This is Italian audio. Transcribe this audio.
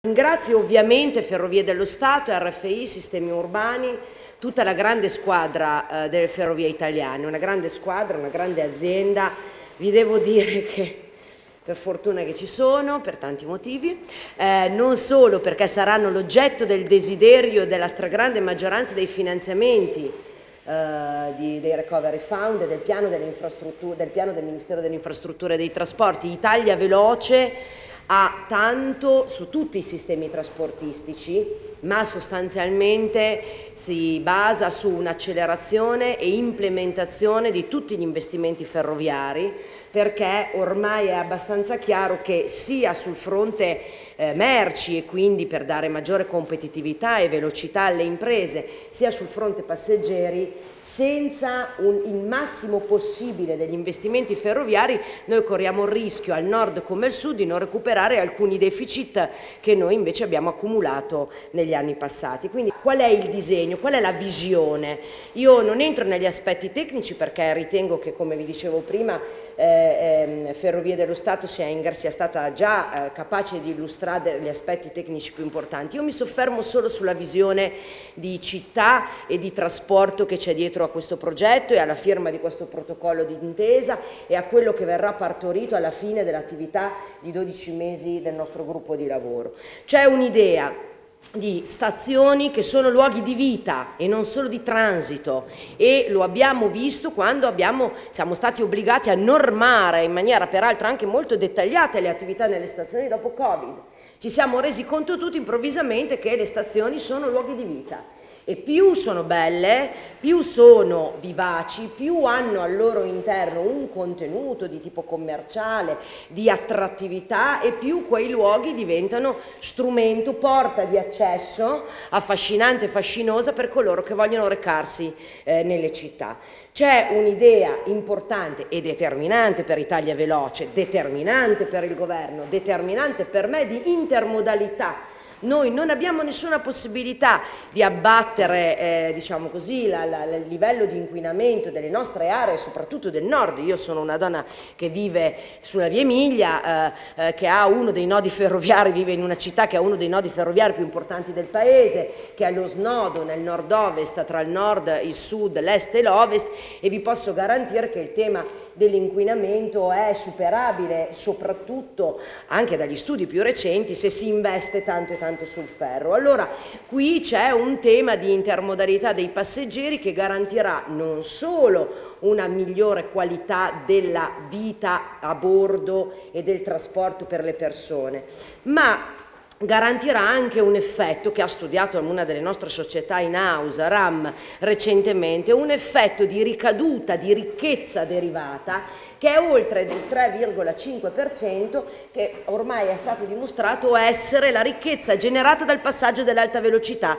Ringrazio ovviamente Ferrovie dello Stato, RFI, Sistemi Urbani, tutta la grande squadra eh, delle ferrovie italiane, una grande squadra, una grande azienda. Vi devo dire che per fortuna che ci sono, per tanti motivi, eh, non solo perché saranno l'oggetto del desiderio della stragrande maggioranza dei finanziamenti eh, di, dei Recovery Fund del piano, del piano del Ministero delle Infrastrutture e dei Trasporti, Italia Veloce ha tanto su tutti i sistemi trasportistici, ma sostanzialmente si basa su un'accelerazione e implementazione di tutti gli investimenti ferroviari, perché ormai è abbastanza chiaro che sia sul fronte eh, merci e quindi per dare maggiore competitività e velocità alle imprese, sia sul fronte passeggeri, senza un, il massimo possibile degli investimenti ferroviari noi corriamo il rischio al nord come al sud di non recuperare alcuni deficit che noi invece abbiamo accumulato negli anni passati. Quindi qual è il disegno, qual è la visione? Io non entro negli aspetti tecnici perché ritengo che come vi dicevo prima eh, eh, Ferrovie dello Stato sia, sia stata già eh, capace di illustrare gli aspetti tecnici più importanti. Io mi soffermo solo sulla visione di città e di trasporto che c'è dietro a questo progetto e alla firma di questo protocollo di intesa e a quello che verrà partorito alla fine dell'attività di 12 mesi del nostro gruppo di lavoro. C'è un'idea di stazioni che sono luoghi di vita e non solo di transito e lo abbiamo visto quando abbiamo, siamo stati obbligati a normare in maniera peraltro anche molto dettagliata le attività nelle stazioni dopo Covid. Ci siamo resi conto tutti improvvisamente che le stazioni sono luoghi di vita e più sono belle, più sono vivaci, più hanno al loro interno un contenuto di tipo commerciale, di attrattività e più quei luoghi diventano strumento, porta di accesso affascinante e fascinosa per coloro che vogliono recarsi eh, nelle città. C'è un'idea importante e determinante per Italia Veloce, determinante per il governo, determinante per me di intermodalità noi non abbiamo nessuna possibilità di abbattere eh, diciamo così, la, la, il livello di inquinamento delle nostre aree, soprattutto del nord. Io sono una donna che vive sulla via Emilia, eh, eh, che ha uno dei nodi ferroviari, vive in una città che ha uno dei nodi ferroviari più importanti del paese, che ha lo snodo nel nord-ovest tra il nord, il sud, l'est e l'ovest e vi posso garantire che il tema dell'inquinamento è superabile soprattutto anche dagli studi più recenti se si investe tanto e tanto tanto sul ferro. Allora qui c'è un tema di intermodalità dei passeggeri che garantirà non solo una migliore qualità della vita a bordo e del trasporto per le persone, ma garantirà anche un effetto che ha studiato una delle nostre società in house, RAM, recentemente, un effetto di ricaduta, di ricchezza derivata che è oltre del 3,5% che ormai è stato dimostrato essere la ricchezza generata dal passaggio dell'alta velocità